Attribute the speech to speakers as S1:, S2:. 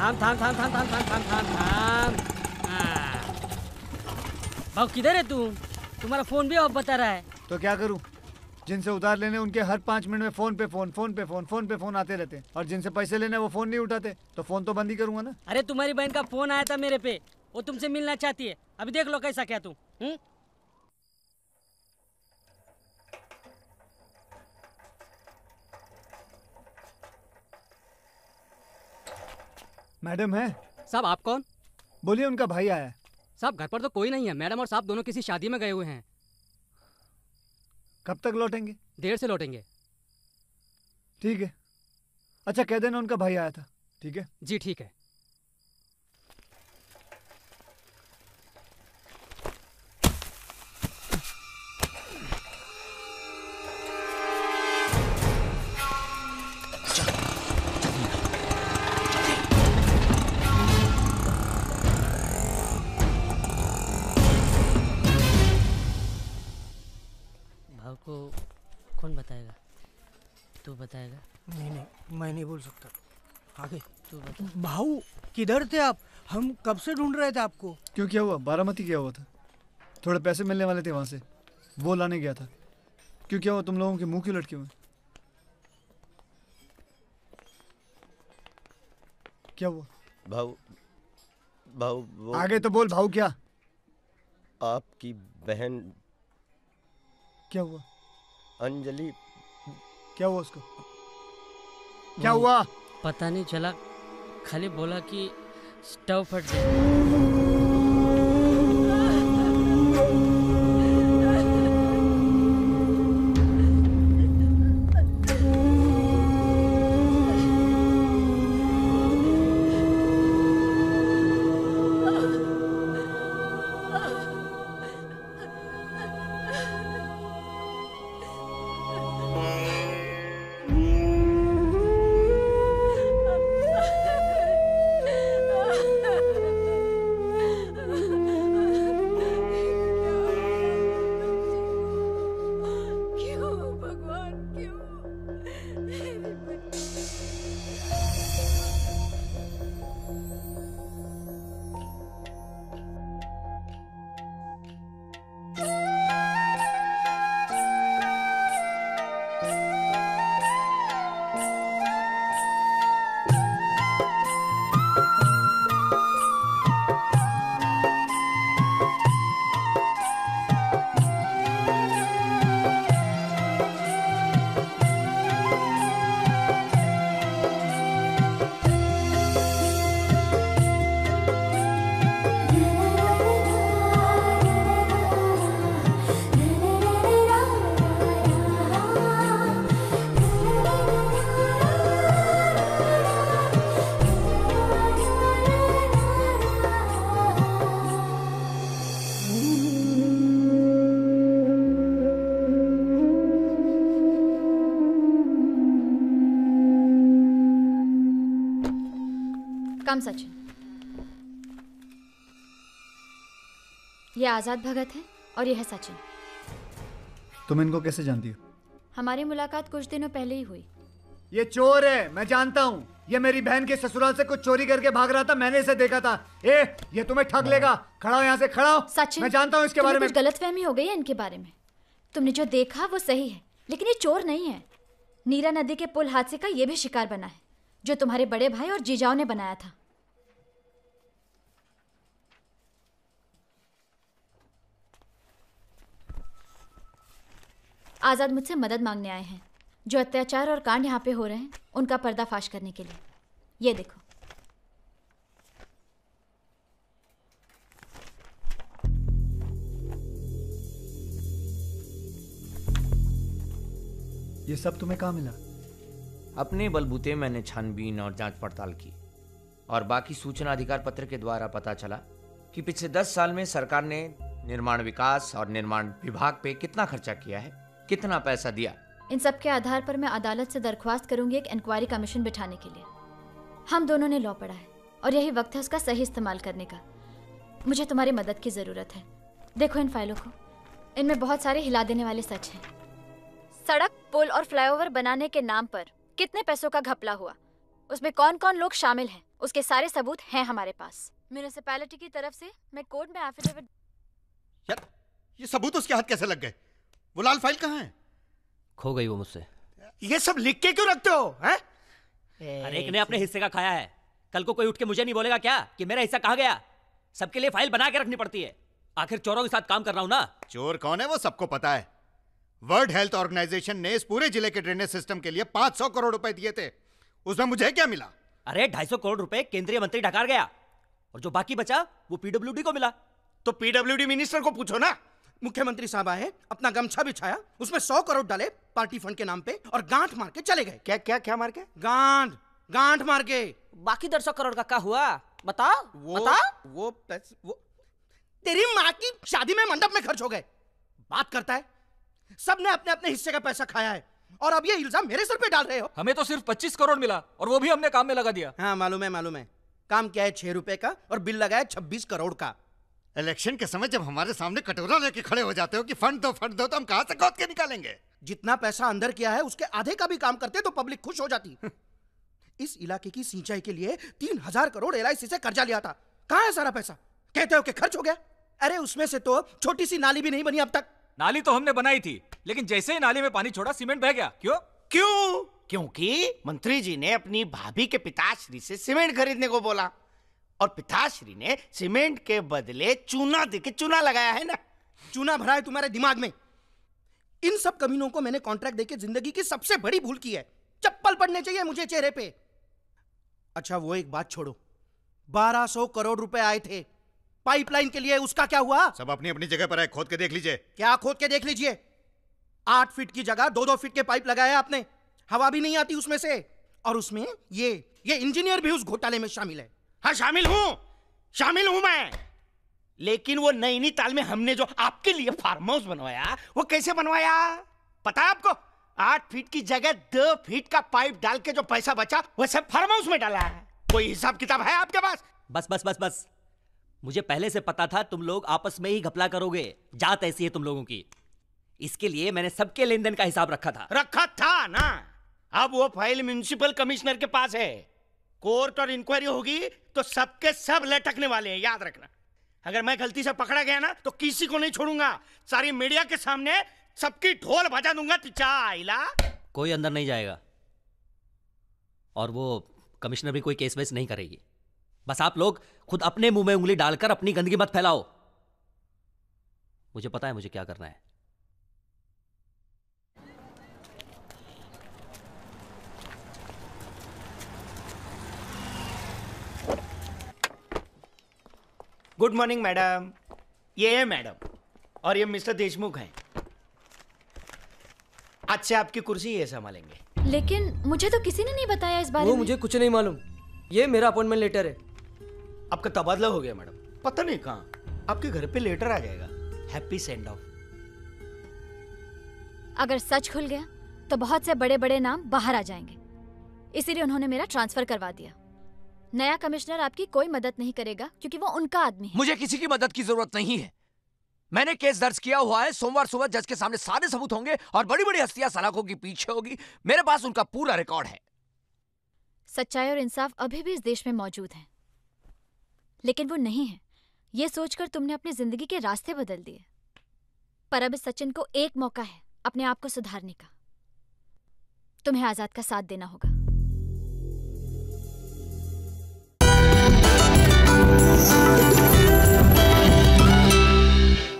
S1: थाम थाम थाम थाम थाम थाम थाम थाम थाम। भाव किधर है तू तुम्हारा फ़ोन भी ऑफ़ बता रहा है
S2: तो क्या करूँ? जिनसे उधार लेने उनके हर पाँच मिनट में फ़ोन पे फ़ोन फ़ोन पे फ़ोन फ़ोन पे फ़ोन आते रहते हैं। और जिनसे पैसे लेने वो फ़ोन नहीं उठाते। तो फ़ोन तो बंद ही करूँगा ना।
S1: अरे तुम्हारी बहन का फ़ोन आया था मेरे पे। वो तुमसे मिलना चाहती है। अभी देख लो कैसा क्या तू
S2: मैडम है।
S3: साहब आप कौन?
S2: बोलिए उनका भाई आया है।
S3: साहब घर पर तो कोई नहीं है। मैडम और साहब दोनों किसी शादी में गए हुए हैं।
S2: कब तक लौटेंगे?
S3: देर से लौटेंगे।
S2: ठीक है। अच्छा कह देना उनका भाई आया था। ठीक है?
S3: जी ठीक है।
S1: भाव को कौन बताएगा? तू बताएगा।
S4: नहीं नहीं मैं नहीं बोल सकता। आगे।
S1: तू बता।
S4: भाऊ किधर थे आप? हम कब से ढूंढ रहे थे आपको?
S2: क्यों क्या हुआ? बारामती क्या हुआ था। थोड़े पैसे मिलने वाले थे वहाँ से। वो लाने गया था। क्यों क्या हुआ? तुम लोगों के मुँह क्यों लटके हुए? क्या हुआ?
S5: भाऊ भाऊ
S2: आगे तो बोल भाऊ क्या?
S5: आपकी बहन
S2: क्या हुआ?
S5: अंजलि।
S2: क्या हुआ उसको? क्या हुआ?
S1: पता नहीं चला। खाली बोला कि स्टव फट गया।
S6: कम सचिन। ये आज़ाद भगत है और ये है सचिन।
S2: तुम इनको कैसे जानती हो?
S6: हमारी मुलाकात कुछ दिनों पहले ही हुई।
S2: ये चोर है मैं जानता हूँ। ये मेरी बहन के ससुराल से कुछ चोरी करके भाग रहा था मैंने इसे देखा था। ए ये तुम्हें ठग लेगा। खड़ा हो यहाँ से खड़ा हो।
S6: सचिन
S2: मैं जानता हूँ इसके बारे में।
S6: कुछ गलतफहमी हो गई है इनके बारे में। तुमने जो देखा वो सही है लेकिन ये चोर नहीं है। नीरा नदी के पुल हादसे का ये भी शिकार बना है जो तुम्हारे बड़े भाई और जीजाओ ने बनाया था। आज़ाद मुझसे मदद मांगने आए हैं। जो अत्याचार और कांड यहाँ पे हो रहे हैं उनका पर्दाफाश करने के लिए। ये देखो।
S2: ये सब तुम्हें कहाँ मिला?
S7: अपने बलबूते मैंने छानबीन और जाँच पड़ताल की और बाकी सूचना अधिकार पत्र के द्वारा पता चला कि पिछले दस साल में सरकार ने निर्माण विकास और निर्माण विभाग पे कितना खर्चा किया है। कितना पैसा दिया?
S6: इन सब के आधार पर मैं अदालत से दरख्वास्त करूँगी एक इंक्वायरी कमीशन बिठाने के लिए। हम दोनों ने लॉ पढ़ा है और यही वक्त है उसका सही इस्तेमाल करने का। मुझे तुम्हारी मदद की ज़रूरत है। देखो इन फाइलों को। इनमें बहुत सारे हिला देने वाले सच हैं। सड़क पुल और फ्लाईओवर बनाने के नाम पर कितने पैसों का घपला हुआ? उसमें कौन कौन लोग शामिल हैं? उसके सारे सबूत हैं हमारे पास। म्यूनिसिपैलिटी की तरफ़ से मैं कोर्ट में एफिडेविट
S8: ये सबूत उसके हाथ कैसे लग गए? वो लाल फ़ाइल कहाँ है?
S3: खो गई वो मुझसे।
S8: ये सब लिख के क्यों रखते हो हैं?
S9: हर एक ने अपने हिस्से का खाया है। कल को कोई उठ के मुझे नहीं बोलेगा क्या कि मेरा हिस्सा कहाँ गया? सबके लिए फ़ाइल बना के रखनी पड़ती है। आखिर चोरों के साथ काम कर रहा हूँ ना?
S8: चोर कौन है वो सबको पता है। वर्ल्ड हेल्थ ऑर्गेनाइजेशन ने इस पूरे ज़िले के ड्रेनेज सिस्टम के लिए 500 करोड़ रुपए दिए थे। उसमें मुझे क्या मिला?
S9: अरे 250 करोड़ रुपए केंद्रीय मंत्री ढकार गया। और जो बाकी बचा वो पीडब्ल्यूडी को मिला।
S10: तो पीडब्ल्यूडी मिनिस्टर को पूछो ना। मुख्यमंत्री साहब आए अपना गमछा बिछाया उसमें सौ करोड़ डाले पार्टी फंड के नाम पे और गांठ मार के चले गए।
S5: क्या क्या क्या मार के?
S10: गांठ गांठ मार के।
S9: बाकी दर्शक करोड़ का क्या हुआ? बता
S10: वो
S9: बता
S10: वो पैसे वो तेरी माँ की शादी में मंडप में खर्च हो गए। बात करता है सबने अपने अपने हिस्से का पैसा खाया है और अब ये इल्ज़ाम मेरे सर पे डाल रहे हो।
S11: हमें तो सिर्फ़ 25 करोड़ मिला और वो भी हमने काम में लगा दिया।
S10: हाँ मालूम है मालूम है। काम क्या है छह रुपए का और बिल लगा है छब्बीस करोड़ का।
S8: इलेक्शन के समय जब हमारे सामने कटोरा लेके खड़े हो जाते हो कि फंड दो फंड दो तो हम कहाँ से खोद के निकालेंगे?
S10: जितना पैसा अंदर किया है उसके आधे का भी काम करते तो पब्लिक खुश हो जाती। इस इलाके की सिंचाई के लिए तीन हज़ार करोड़ एलआईसी से कर्जा लिया था। कहाँ है सारा पैसा? कहते हो कि खर्च हो गया? अरे उसमें से तो छोटी सी नाली भी नहीं बनी अब तक।
S11: नाली तो हमने बनाई थी लेकिन जैसे ही नाली में पानी छोड़ा सीमेंट बह गया। क्यों?
S10: क्यों?
S12: क्योंकि मंत्री जी ने अपनी भाभी के पिताश्री से सीमेंट खरीदने को बोला। और पिताश्री ने सीमेंट के बदले चूना दे के चूना लगाया है ना?
S10: चूना भरा है तुम्हारे दिमाग में। इन सब कमीनों को मैंने कॉन्ट्रैक्ट देके ज़िंदगी की सबसे बड़ी भूल की है। चप्पल पड़ने चाहिए मुझे चेहरे पे। अच्छा वो एक बात छोड़ो। 1200 करोड़ रुपए आए थे। पाइपलाइन के लिए उसका क्या हुआ?
S8: सब अपनी अपनी जगह पर है खोद के देख लीजिए।
S10: क्या खोद के देख लीजिए? आठ फीट की जगह दो दो फीट के पाइप लगाया आपने। हवा भी नहीं आती उसमें से। और उसमें ये ये इंजीनियर भी उस घोटाले में शामिल है।
S12: हाँ शामिल हूँ। शामिल हूँ मैं। लेकिन वो नैनीताल में हमने जो आपके लिए फार्म हाउस बनवाया वो कैसे बनवाया? पता है आपको? आठ फीट की जगह दो फीट का पाइप डाल के जो पैसा बचा वो सब फार्म हाउस में डाला है। कोई हिसाब किताब है आपके पास?
S9: बस बस बस बस। मुझे पहले से पता था तुम लोग आपस में ही घपला करोगे। जात ऐसी है तुम लोगों की। इसके लिए मैंने सबके लेन देन का हिसाब रखा था।
S12: रखा था ना? अब वो फ़ाइल म्यूनिसिपल कमिश्नर के पास है। कोर्ट और इंक्वायरी होगी तो सबके सब लटकने वाले हैं, याद रखना। अगर मैं गलती से पकड़ा गया ना तो किसी को नहीं छोड़ूँगा। सारी मीडिया के सामने सबकी ढोल बजा दूँगा तिचाइला
S9: कोई अंदर नहीं जाएगा। और वो कमिश्नर भी कोई केस वेस नहीं करेगी। बस आप लोग खुद अपने मुँह में उंगली डालकर अपनी गंदगी मत फैलाओ। मुझे पता है मुझे क्या करना है।
S12: गुड मॉर्निंग मैडम ये है मैडम और ये मिस्टर देशमुख हैं। आज से आपकी कुर्सी ये संभालेंगे।
S6: लेकिन मुझे तो किसी ने नहीं बताया इस बारे
S13: वो
S6: में।
S13: मुझे कुछ नहीं मालूम। ये मेरा अपॉइंटमेंट लेटर है।
S12: आपका तबादला हो गया मैडम पता नहीं कहाँ। आपके घर पे लेटर आ जाएगा। हैप्पी सेंड ऑफ़
S6: अगर सच खुल गया तो बहुत से बड़े बड़े नाम बाहर आ जाएँगे। इसीलिए उन्होंने मेरा ट्रांसफ़र करवा दिया। नया कमिश्नर आपकी कोई मदद नहीं करेगा क्योंकि वो उनका आदमी है।
S7: मुझे किसी की मदद की ज़रूरत नहीं है। मैंने केस दर्ज किया हुआ है सोमवार सुबह जज के सामने सारे सबूत होंगे और बड़ी बड़ी हस्तियाँ सलाखों की पीछे होगी। मेरे पास उनका पूरा रिकॉर्ड है।
S6: सच्चाई और इंसाफ अभी भी इस देश में मौजूद है। लेकिन वो नहीं है। ये सोचकर तुमने अपनी ज़िंदगी के रास्ते बदल दिए। पर अब इस सचिन को एक मौका है अपने आप को सुधारने का। तुम्हें आज़ाद का साथ देना होगा।